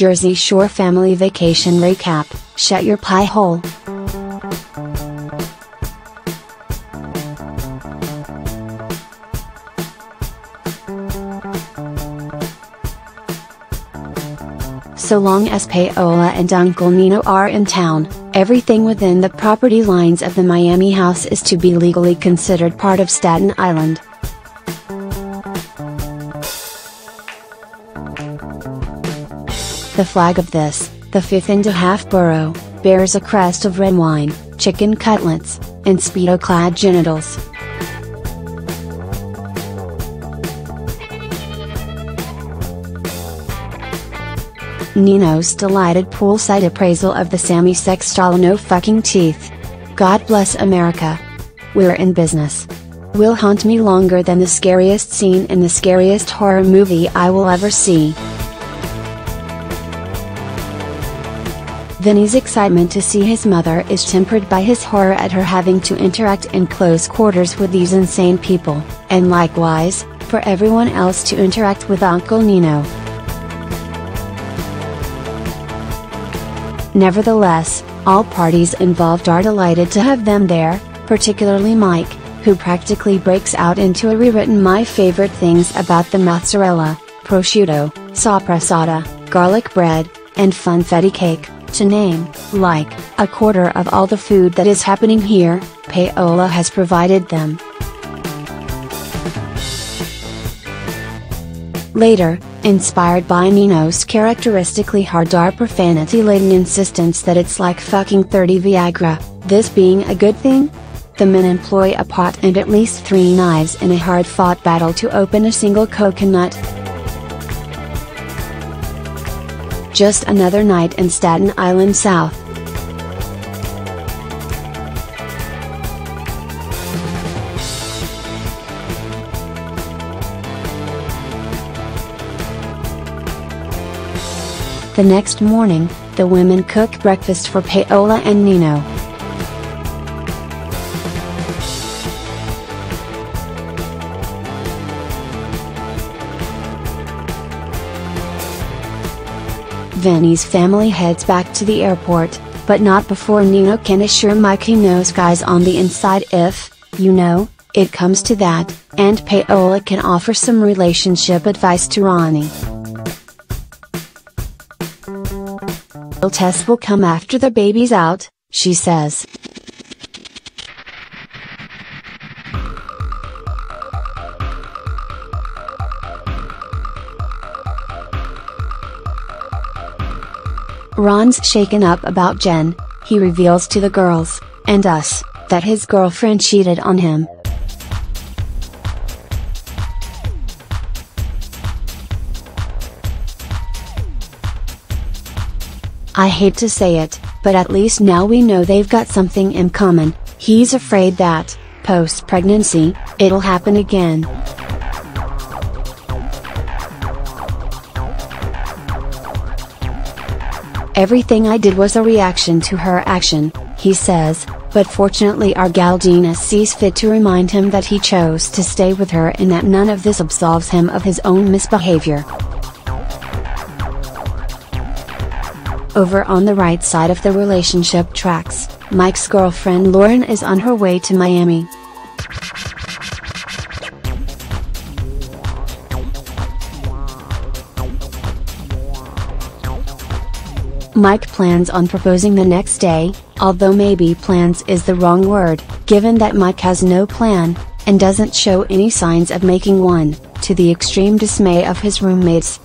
Jersey Shore Family Vacation Recap Shut Your Pie Hole. So long as Paola and Uncle Nino are in town, everything within the property lines of the Miami house is to be legally considered part of Staten Island. The flag of this, the fifth and a half borough, bears a crest of red wine, chicken cutlets, and speedo clad genitals. Nino's delighted poolside appraisal of the Sammy Sextol no fucking teeth. God bless America. We're in business. Will haunt me longer than the scariest scene in the scariest horror movie I will ever see. Vinny's excitement to see his mother is tempered by his horror at her having to interact in close quarters with these insane people, and likewise, for everyone else to interact with Uncle Nino. Nevertheless, all parties involved are delighted to have them there, particularly Mike, who practically breaks out into a rewritten My Favorite Things About the Mozzarella, Prosciutto, Sopressata, Garlic Bread, and Funfetti Cake, to name, like, a quarter of all the food that is happening here, Paola has provided them. Later, inspired by Nino's characteristically hard R profanity laden insistence that it's like fucking 30 Viagra, this being a good thing? The men employ a pot and at least three knives in a hard fought battle to open a single coconut. Just another night in Staten Island South. The next morning, the women cook breakfast for Paola and Nino. Vinny's family heads back to the airport, but not before Nino can assure Mike he knows guys on the inside if, you know, it comes to that, and Paola can offer some relationship advice to Ronnie. Test will come after the baby's out, she says. Ron's shaken up about Jen, he reveals to the girls, and us, that his girlfriend cheated on him. I hate to say it, but at least now we know they've got something in common, he's afraid that, post pregnancy, it'll happen again. Everything I did was a reaction to her action, he says, but fortunately gal sees fit to remind him that he chose to stay with her and that none of this absolves him of his own misbehavior. Over on the right side of the relationship tracks, Mike's girlfriend Lauren is on her way to Miami. Mike plans on proposing the next day, although maybe plans is the wrong word, given that Mike has no plan, and doesn't show any signs of making one, to the extreme dismay of his roommates.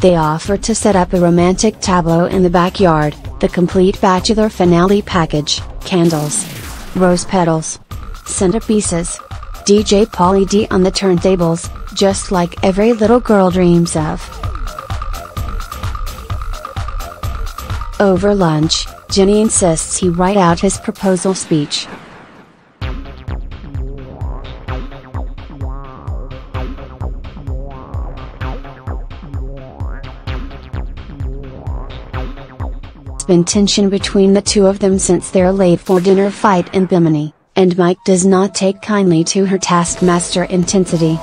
They offer to set up a romantic tableau in the backyard, the complete bachelor finale package, candles, rose petals, centerpieces, DJ Pauly D on the turntables, just like every little girl dreams of. Over lunch, Jenny insists he write out his proposal speech. There's been tension between the two of them since their late for dinner fight in Bimini, and Mike does not take kindly to her taskmaster intensity.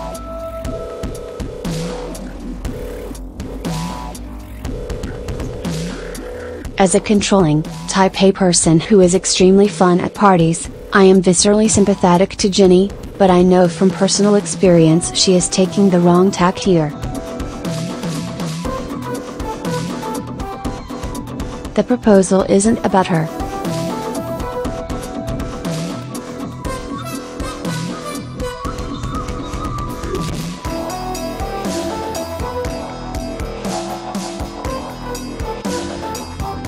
As a controlling, type A person who is extremely fun at parties, I am viscerally sympathetic to Jenny, but I know from personal experience she is taking the wrong tack here. The proposal isn't about her.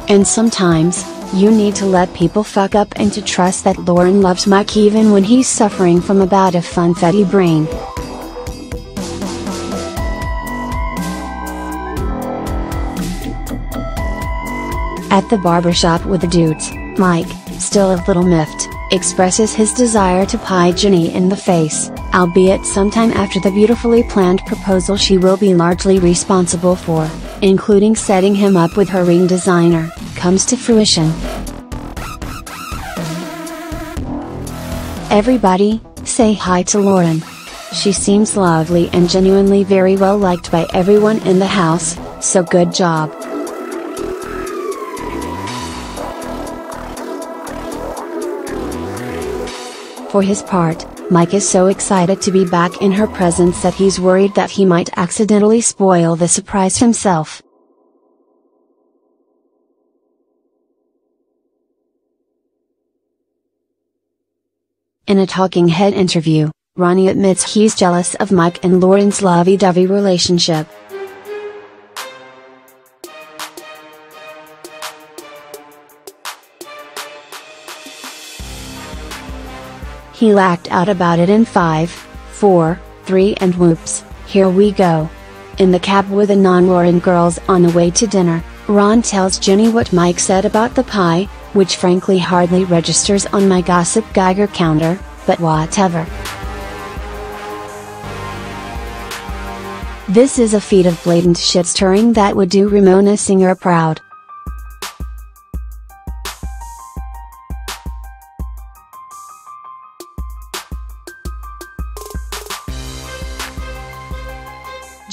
And sometimes, you need to let people fuck up and to trust that Lauren loves Mike even when he's suffering from a bout of funfetti brain. At the barbershop with the dudes, Mike, still a little miffed, expresses his desire to pie Jenny in the face, albeit sometime after the beautifully planned proposal she will be largely responsible for, including setting him up with her ring designer, comes to fruition. Everybody, say hi to Lauren. She seems lovely and genuinely very well liked by everyone in the house, so good job. For his part, Mike is so excited to be back in her presence that he's worried that he might accidentally spoil the surprise himself. In a talking head interview, Ronnie admits he's jealous of Mike and Lauren's lovey-dovey relationship. He lacked out about it in 5, 4, 3 and whoops, here we go. In the cab with the non-Lauren girls on the way to dinner, Ron tells Jenny what Mike said about the pie, which frankly hardly registers on my gossip Geiger counter, but whatever. This is a feat of blatant shit stirring that would do Ramona Singer proud.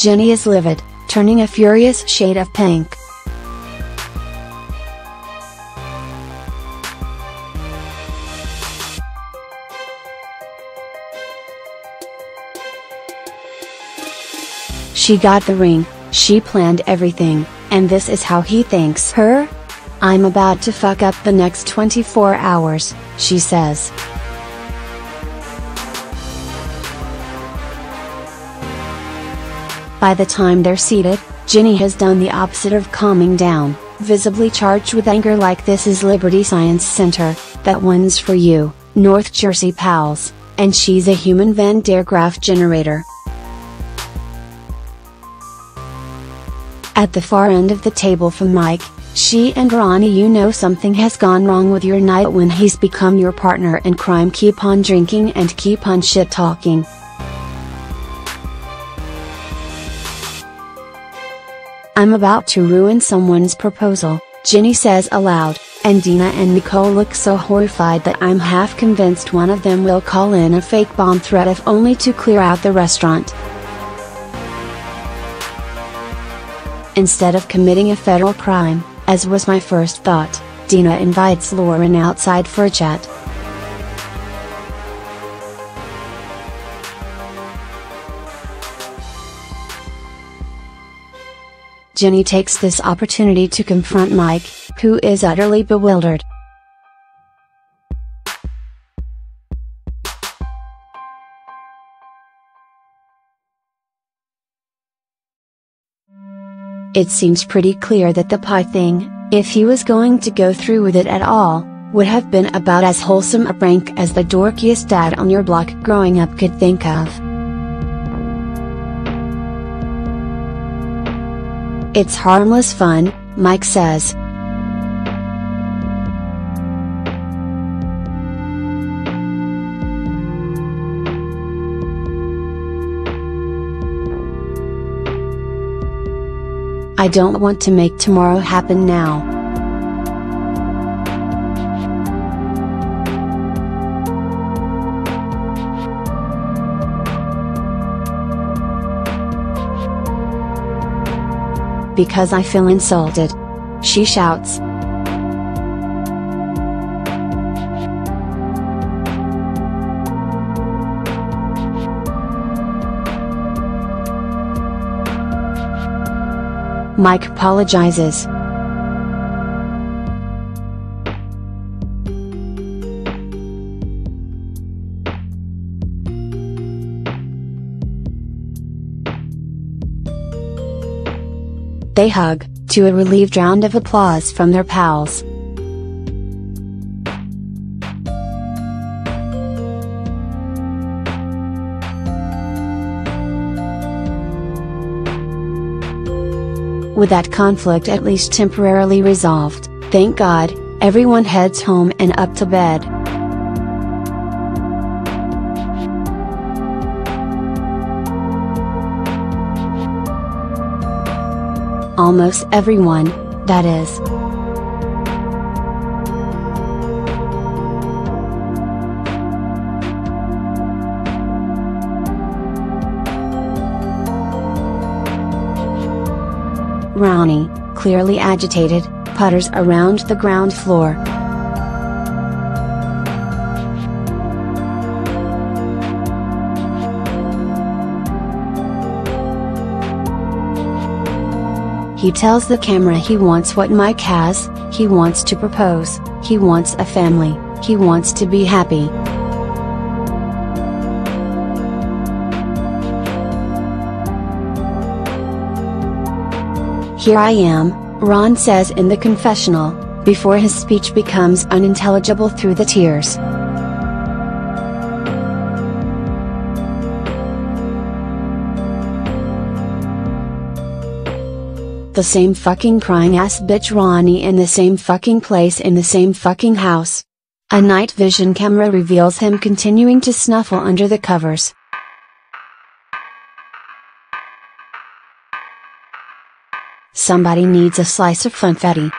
Jenny is livid, turning a furious shade of pink. She got the ring, she planned everything, and this is how he thanks her? I'm about to fuck up the next 24 hours, she says. By the time they're seated, Ginny has done the opposite of calming down, visibly charged with anger like this is Liberty Science Center, that one's for you, North Jersey pals, and she's a human Van de Graaff generator. At the far end of the table from Mike, she and Ronnie you know something has gone wrong with your night when he's become your partner in crime keep on drinking and keep on shit talking. I'm about to ruin someone's proposal, Ginny says aloud, and Deena and Nicole look so horrified that I'm half convinced one of them will call in a fake bomb threat if only to clear out the restaurant. Instead of committing a federal crime, as was my first thought, Deena invites Lauren outside for a chat. Jenny takes this opportunity to confront Mike, who is utterly bewildered. It seems pretty clear that the pie thing, if he was going to go through with it at all, would have been about as wholesome a prank as the dorkiest dad on your block growing up could think of. It's harmless fun, Mike says. I don't want to make tomorrow happen now. because I feel insulted. She shouts. Mike apologizes. They hug, to a relieved round of applause from their pals. With that conflict at least temporarily resolved, thank God, everyone heads home and up to bed. Almost everyone, that is. Ronnie, clearly agitated, putters around the ground floor. He tells the camera he wants what Mike has, he wants to propose, he wants a family, he wants to be happy. Here I am, Ron says in the confessional, before his speech becomes unintelligible through the tears. The same fucking crying ass bitch Ronnie in the same fucking place in the same fucking house. A night vision camera reveals him continuing to snuffle under the covers. Somebody needs a slice of funfetti.